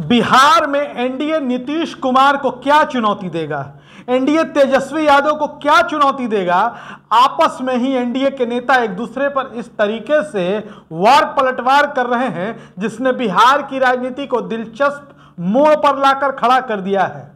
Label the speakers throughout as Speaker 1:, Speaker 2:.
Speaker 1: बिहार में एनडीए नीतीश कुमार को क्या चुनौती देगा? एनडीए तेजस्वी यादव को क्या चुनौती देगा? आपस में ही एनडीए के नेता एक दूसरे पर इस तरीके से वार पलटवार कर रहे हैं, जिसने बिहार की राजनीति को दिलचस्प मोड़ पर लाकर खड़ा कर दिया है।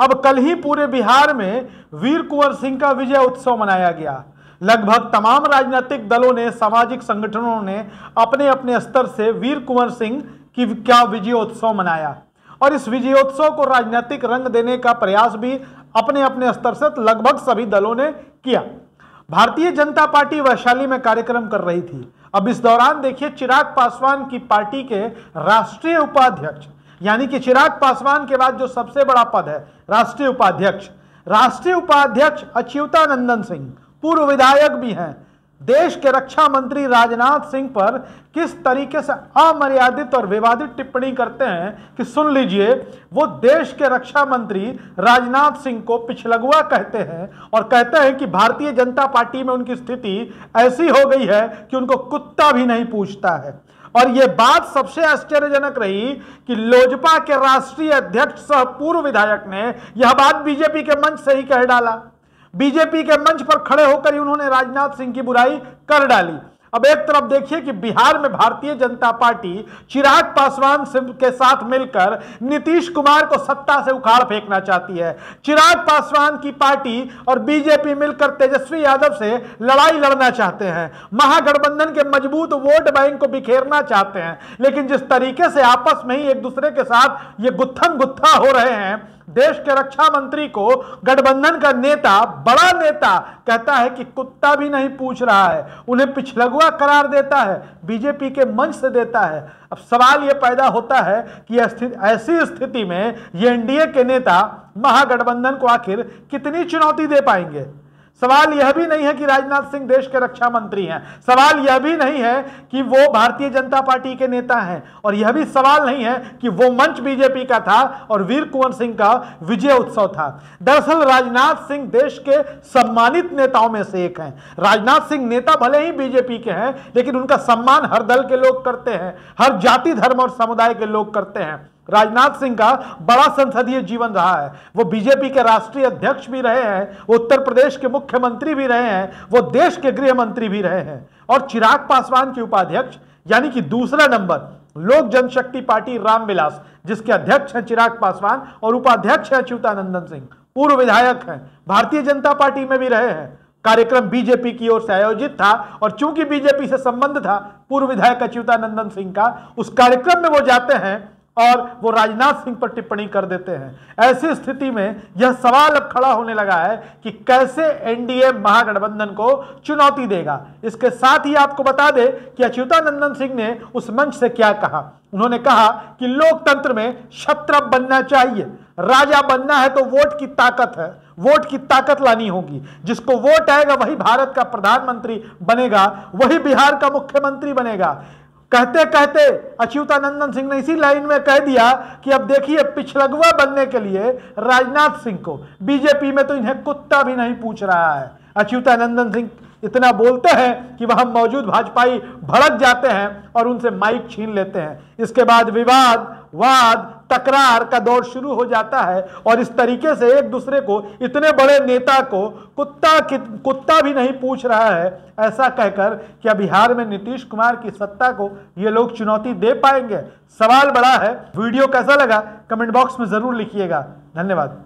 Speaker 1: अब कल ही पूरे बिहार में वीर कुंवर सिंह का विजय उत्सव मनाया गया। लगभग तमाम राजनीतिक दलों ने, सामाजिक संगठनों ने अपने अपने स्तर से वीर कुंवर सिंह की क्या विजयोत्सव मनाया। और इस विजयोत्सव को राजनीतिक रंग देने का प्रयास भी अपने अपने स्तर से लगभग सभी दलों ने किया। भारतीय जनता पार्टी वैशाली में कार्यक्रम कर रही थी। अब इस दौरान देखिए, चिराग पासवान की पार्टी के राष्ट्रीय उपाध्यक्ष, यानी कि चिराग पासवान के बाद जो सबसे बड़ा पद है, राष्ट्रीय उपाध्यक्ष। राष्ट्रीय उपाध्यक्ष अच्युतानंदन सिंह, पूर्व विधायक भी हैं। देश के रक्षा मंत्री राजनाथ सिंह पर किस तरीके से अमर्यादित और विवादित टिप्पणी करते हैं कि सुन लीजिए, वो देश के रक्षा मंत्री राजनाथ सिंह को पिछलगुआ कहते हैं और कहते हैं कि भारतीय जनता पार्टी में उनकी स्थिति ऐसी हो गई है कि उनको कुत्ता भी नहीं पूछता है। और यह बात सबसे आश्चर्यजनक रही कि लोजपा के राष्ट्रीय अध्यक्ष सह पूर्व विधायक ने यह बात बीजेपी के मंच से ही कह डाला। बीजेपी के मंच पर खड़े होकर ही उन्होंने राजनाथ सिंह की बुराई कर डाली। अब एक तरफ़ देखिए कि बिहार में भारतीय जनता पार्टी चिराग पासवान के साथ मिलकर नीतीश कुमार को सत्ता से उखाड़ फेंकना चाहती है। चिराग पासवान की पार्टी और बीजेपी मिलकर तेजस्वी यादव से लड़ाई लड़ना चाहते हैं। महागठबंधन के मज़बूत वोट बैंक को बिखेरना चाहते हैं। लेकिन जिस तरीके से आपस में ही एक दूसरे के साथ ये गुत्थम गुत्था हो रहे हैं देश के रक्षा मंत्री को गठबंधन का नेता, बड़ा नेता कहता है कि कुत्ता भी नहीं पूछ रहा है। उन्हें पिछलगुआ करार देता है, बीजेपी के मंच से देता है। अब सवाल यह पैदा होता है कि ऐसी स्थिति में ये एनडीए के नेता महागठबंधन को आखिर कितनी चुनौती दे पाएँगे? सवाल यह भी नहीं है कि राजनाथ सिंह देश के रक्षा मंत्री हैं। सवाल यह भी नहीं है कि वो भारतीय जनता पार्टी के नेता हैं। और यह भी सवाल नहीं है कि वो मंच बीजेपी का था और वीर कुंवर सिंह का विजय उत्सव था। दरअसल राजनाथ सिंह देश के सम्मानित नेताओं में से एक हैं। राजनाथ सिंह नेता भले ही बीजेपी के हैं, लेकिन उनका सम्मान हर दल के लोग करते हैं, हर जाति, धर्म और समुदाय के लोग करते हैं। राजनाथ सिंह का बड़ा संसदीय जीवन रहा है। वो बीजेपी के राष्ट्रीय अध्यक्ष भी रहे हैं, वो उत्तर प्रदेश के मुख्यमंत्री भी रहे हैं, वो देश के गृह मंत्री भी रहे हैं। और चिराग पासवान के उपाध्यक्ष, यानी कि दूसरा नंबर, लोक जनशक्ति पार्टी रामविलास, जिसके अध्यक्ष हैं चिराग पासवान और उपाध्यक्ष है अच्युतानंदन सिंह, पूर्व विधायक हैं। भारतीय जनता पार्टी में भी रहे हैं। कार्यक्रम बीजेपी की ओर से आयोजित था और चूँकि बीजेपी से संबंध था, पूर्व विधायक अच्युतानंदन सिंह का, उस कार्यक्रम में वो जाते हैं और वो राजनाथ सिंह पर टिप्पणी कर देते हैं। ऐसी स्थिति में यह सवाल अब खड़ा होने लगा है कि कैसे एनडीए महागठबंधन को चुनौती देगा। इसके साथ ही आपको बता दे कि अच्युतानंदन सिंह ने उस मंच से क्या कहा। उन्होंने कहा कि लोकतंत्र में छत्र बनना चाहिए। राजा बनना है तो वोट की ताकत है। वोट की ताकत लानी होगी। जिसको वोट आएगा वही भारत का प्रधानमंत्री बनेगा। वही बिहार का मुख्यमंत्री बनेगा। कहते कहते अच्युतानंदन सिंह ने इसी लाइन में कह दिया कि अब देखिए, पिछलगुआ बनने के लिए राजनाथ सिंह को, बीजेपी में तो इन्हें कुत्ता भी नहीं पूछ रहा है। अच्युतानंदन सिंह इतना बोलते हैं कि वहाँ मौजूद भाजपाई भड़क जाते हैं और उनसे माइक छीन लेते हैं। इसके बाद विवाद, वाद तकरार का दौर शुरू हो जाता है और इस तरीके से एक दूसरे को, इतने बड़े नेता को कुत्ता कुत्ता भी नहीं पूछ रहा है, ऐसा कहकर क्या बिहार में नीतीश कुमार की सत्ता को ये लोग चुनौती दे पाएँगे। सवाल बड़ा है। वीडियो कैसा लगा? कमेंट बॉक्स में ज़रूर लिखिएगा। धन्यवाद।